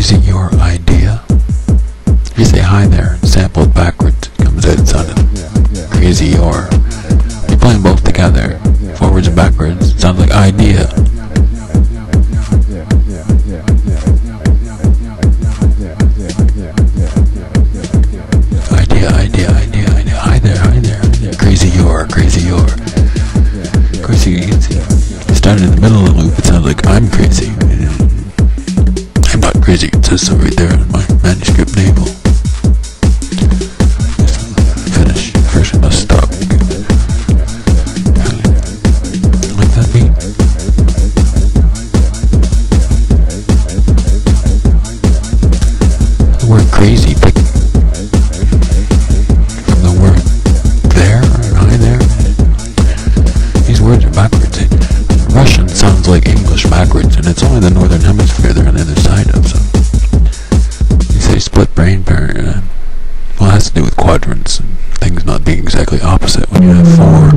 crazy your idea? You say hi there and sample backwards, comes out sounding crazy your. You play them both together, forwards and backwards, sounds like idea. Idea, idea, idea, idea. Hi there, hi there, hi there. Crazy crazy you, you you started in the middle of the loop. It sounds like I'm crazy. Crazy. Says right there on my manuscript navel. Finish. I must stop. Like that beat. The word crazy picked from the word there and hi there. These words are backwards. Russian sounds like English backwards, and it's only the northern hemisphere they're on well, it has to do with quadrants and things not being exactly opposite when you have four